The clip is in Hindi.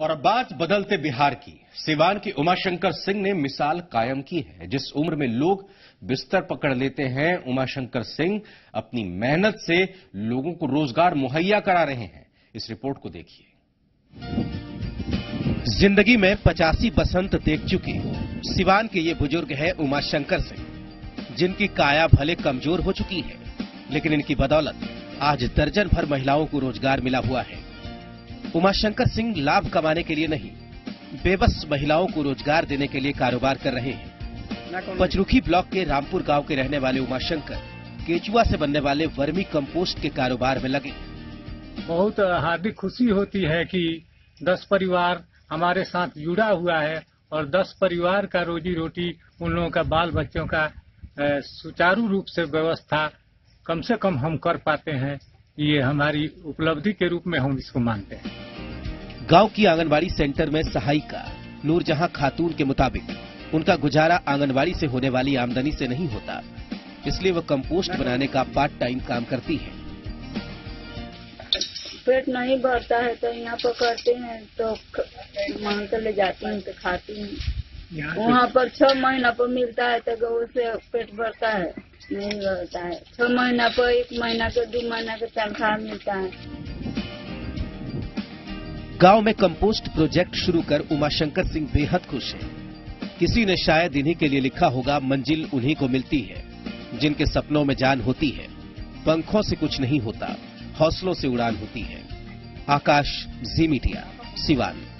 और अब बात बदलते बिहार की, सिवान की उमाशंकर सिंह ने मिसाल कायम की है। जिस उम्र में लोग बिस्तर पकड़ लेते हैं, उमाशंकर सिंह अपनी मेहनत से लोगों को रोज़गार मुहैया करा रहे हैं। इस रिपोर्ट को देखिए। ज़िंदगी में पचासी बसंत देख चुके, सिवान के ये बुज़ुर्ग है उमाशंकर सिंह, जिनकी काया भले कमज़ोर हो चुकी है, लेकिन इनकी बदौलत आज दर्जन भर महिलाओं को रोज़गार मिला हुआ है। उमाशंकर सिंह लाभ कमाने के लिए नहीं, बेबस महिलाओं को रोज़गार देने के लिए कारोबार कर रहे हैं। पचरुखी ब्लॉक के रामपुर गाँव के रहने वाले उमाशंकर केचुआ से बनने वाले वर्मी कंपोस्ट के कारोबार में लगे बहुत हार्दिक खुशी होती है कि दस परिवार हमारे साथ जुड़ा हुआ है और दस परिवार का रोजी रोटी उन लोगों का बाल बच्चों का सुचारू रूप से व्यवस्था कम से कम हम कर पाते हैं। ये हमारी उपलब्धि के रूप में हम इसको मानते हैं। गाँव की आंगनबाड़ी सेंटर में सहायिका नूरजहां खातून के मुताबिक उनका गुजारा आंगनबाड़ी से होने वाली आमदनी से नहीं होता। इसलिए वह कंपोस्ट बनाने का पार्ट टाइम काम करती है। पेट नहीं भरता है तो यहाँ पर करते हैं तो मांग कर ले जाती हूँ तो खाती हूँ। वहाँ पर छह महीना पर मिलता है तो गौ से पेट भरता है। नहीं भरता है। छह महीना पर, एक महीना के, दो महीना के तनख्वाह मिलता है। गाँव में कंपोस्ट प्रोजेक्ट शुरू कर उमाशंकर सिंह बेहद खुश हैं। किसी ने शायद इन्हीं के लिए लिखा होगा, मंजिल उन्हीं को मिलती है, जिनके सपनों में जान होती है। पंखों से कुछ नहीं होता, हौसलों से उड़ान होती है। आकाश, जी मीडिया, सिवान।